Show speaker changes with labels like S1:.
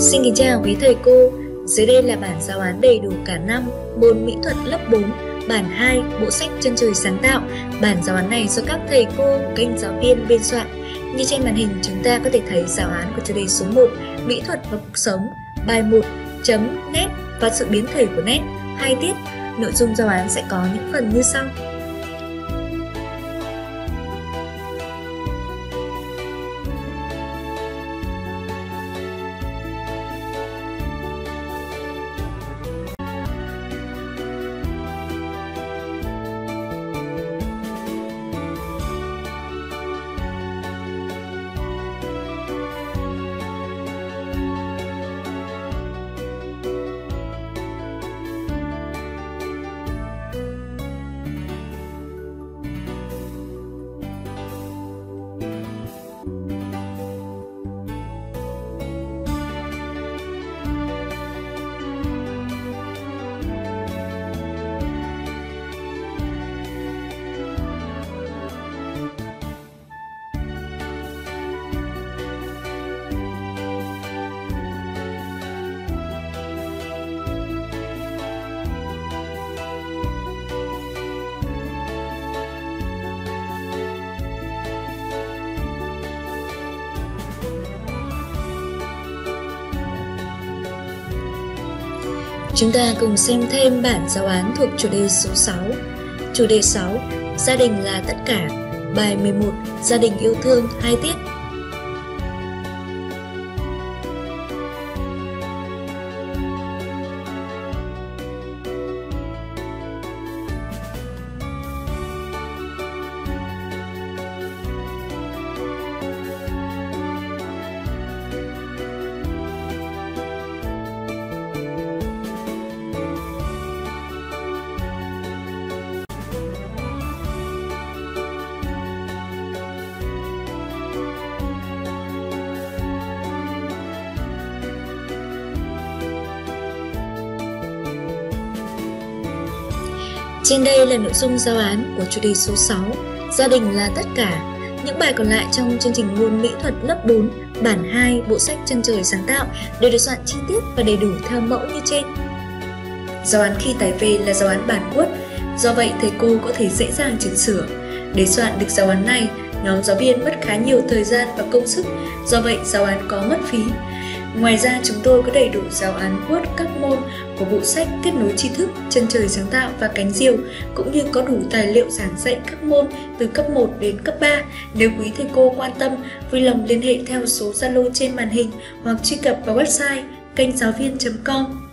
S1: Xin kính chào quý thầy cô. Dưới đây là bản giáo án đầy đủ cả năm môn mỹ thuật lớp 4, bản 2, bộ sách chân trời sáng tạo. Bản giáo án này do các thầy cô, kênh giáo viên biên soạn. Như trên màn hình chúng ta có thể thấy giáo án của chủ đề số 1, mỹ thuật và cuộc sống, bài 1, chấm, nét và sự biến thể của nét, hai tiết. Nội dung giáo án sẽ có những phần như sau. Chúng ta cùng xem thêm bản giáo án thuộc chủ đề số 6. Chủ đề 6, gia đình là tất cả. Bài 11, gia đình yêu thương, hai tiết. Trên đây là nội dung giáo án của chủ đề số 6, gia đình là tất cả. Những bài còn lại trong chương trình môn mỹ thuật lớp 4, bản 2, bộ sách chân trời sáng tạo đều được soạn chi tiết và đầy đủ theo mẫu như trên. Giáo án khi tải về là giáo án bản quốc, do vậy thầy cô có thể dễ dàng chỉnh sửa. Để soạn được giáo án này, nhóm giáo viên mất khá nhiều thời gian và công sức, do vậy giáo án có mất phí. Ngoài ra chúng tôi có đầy đủ giáo án Word các môn của bộ sách Kết nối tri thức, chân trời sáng tạo và cánh diều cũng như có đủ tài liệu giảng dạy các môn từ cấp 1 đến cấp 3. Nếu quý thầy cô quan tâm, vui lòng liên hệ theo số Zalo trên màn hình hoặc truy cập vào website kênh giáo viên.com.